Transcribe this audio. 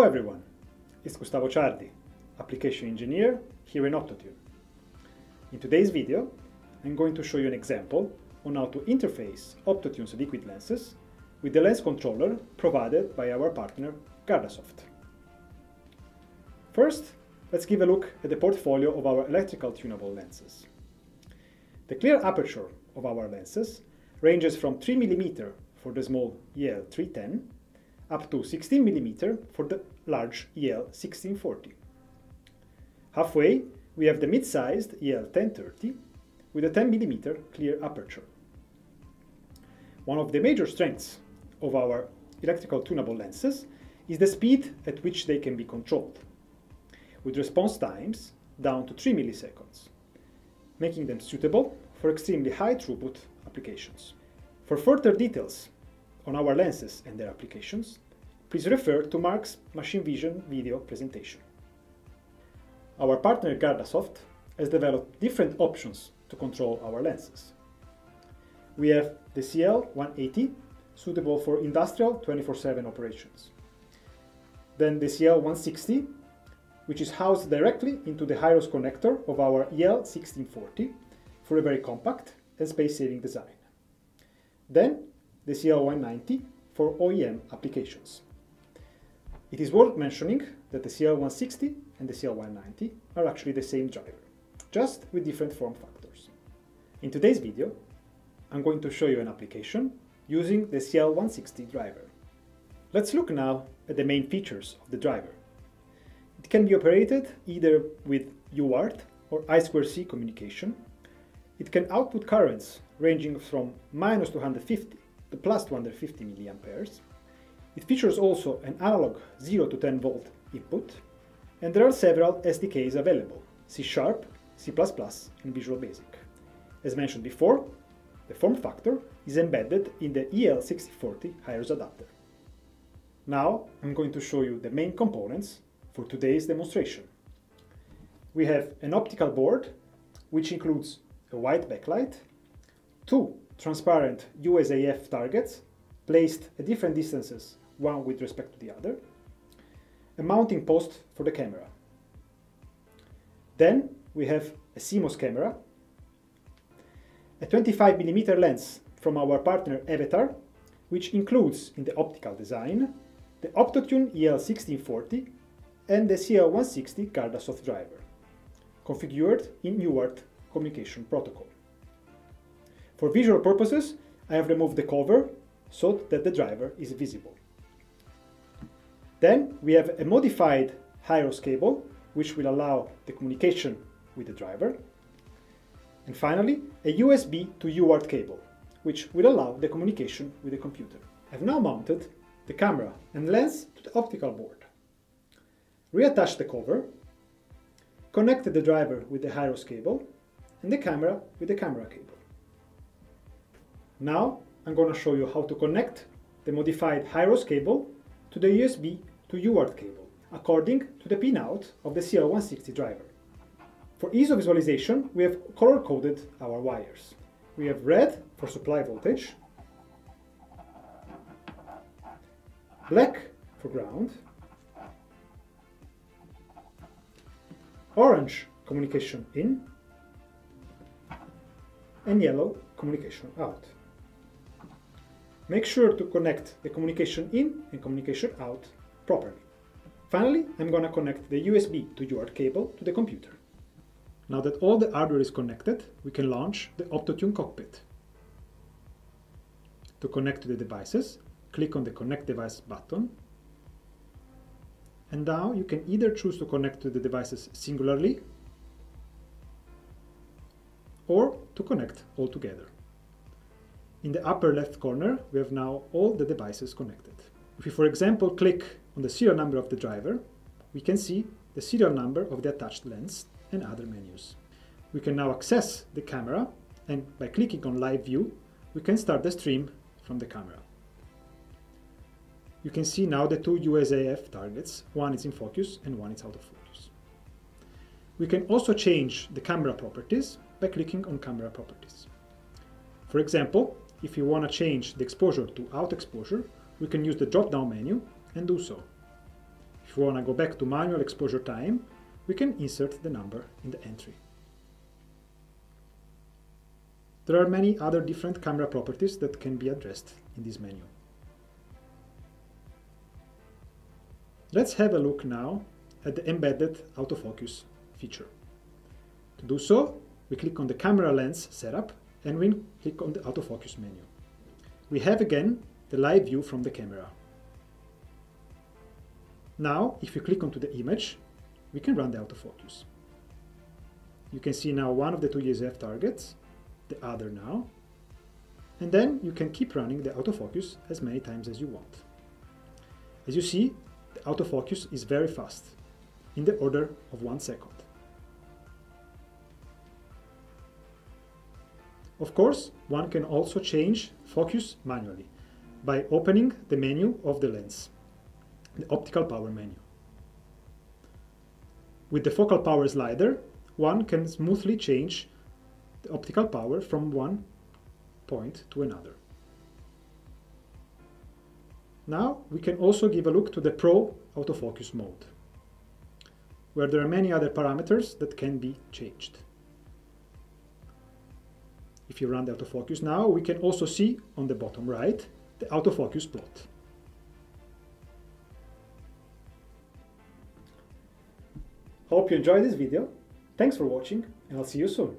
Hello everyone, it's Gustavo Ciardi, application engineer here in Optotune. In today's video, I'm going to show you an example on how to interface Optotune's liquid lenses with the lens controller provided by our partner Gardasoft. First, let's give a look at the portfolio of our electrical tunable lenses. The clear aperture of our lenses ranges from 3mm for the small EL310 up to 16mm for the large EL1640. Halfway, we have the mid-sized EL1030 with a 10mm clear aperture. One of the major strengths of our electrical tunable lenses is the speed at which they can be controlled, with response times down to 3 milliseconds, making them suitable for extremely high throughput applications. For further details on our lenses and their applications, please refer to Mark's machine vision video presentation. Our partner Gardasoft has developed different options to control our lenses. We have the CL180, suitable for industrial 24-7 operations. Then the CL160, which is housed directly into the Hirose connector of our EL1640 for a very compact and space-saving design. Then the CL190 for OEM applications. It is worth mentioning that the CL160 and the CL190 are actually the same driver, just with different form factors. In today's video, I'm going to show you an application using the CL160 driver. Let's look now at the main features of the driver. It can be operated either with UART or I2C communication. It can output currents ranging from minus 250 to plus 250 milliamperes. It features also an analog 0 to 10 volt input, and there are several SDKs available, C Sharp, C++, and Visual Basic. As mentioned before, the form factor is embedded in the EL1640 Hirose adapter. Now I'm going to show you the main components for today's demonstration. We have an optical board, which includes a white backlight, two transparent USAF targets placed at different distances, one with respect to the other, a mounting post for the camera. Then we have a CMOS camera, a 25mm lens from our partner Evetar, which includes in the optical design the Optotune EL1640 and the CL160 Gardasoft driver, configured in UART communication protocol. For visual purposes, I have removed the cover so that the driver is visible. Then we have a modified Hirose cable, which will allow the communication with the driver. And finally, a USB to UART cable, which will allow the communication with the computer. I've now mounted the camera and lens to the optical board. Reattach the cover, connect the driver with the Hirose cable, and the camera with the camera cable. Now I'm going to show you how to connect the modified Hirose cable to the USB to UART cable, according to the pinout of the CL160 driver. For ease of visualization, we have color-coded our wires. We have red for supply voltage, black for ground, orange communication in, and yellow communication out. Make sure to connect the communication in and communication out properly. Finally, I'm going to connect the USB to UART cable to the computer. Now that all the hardware is connected, we can launch the Optotune cockpit. To connect to the devices, click on the Connect Device button. And now you can either choose to connect to the devices singularly or to connect all together. In the upper left corner, we have now all the devices connected. If we, for example, click on the serial number of the driver, we can see the serial number of the attached lens and other menus. We can now access the camera and by clicking on live view, we can start the stream from the camera. You can see now the two USAF targets, one is in focus and one is out of focus. We can also change the camera properties by clicking on camera properties. For example, if you want to change the exposure to auto exposure, we can use the drop-down menu and do so. If we want to go back to manual exposure time, we can insert the number in the entry. There are many other different camera properties that can be addressed in this menu. Let's have a look now at the embedded autofocus feature. To do so, we click on the camera lens setup and we click on the autofocus menu. We have again the live view from the camera. Now, if we click onto the image, we can run the autofocus. You can see now one of the two USAF targets the other now. And then you can keep running the autofocus as many times as you want. As you see, the autofocus is very fast, in the order of one second. Of course, one can also change focus manually by opening the menu of the lens, the optical power menu. With the focal power slider, one can smoothly change the optical power from one point to another. Now we can also give a look to the Pro autofocus mode, where there are many other parameters that can be changed. If you run the autofocus now, we can also see on the bottom right the autofocus plot. Hope you enjoyed this video. Thanks for watching and I'll see you soon.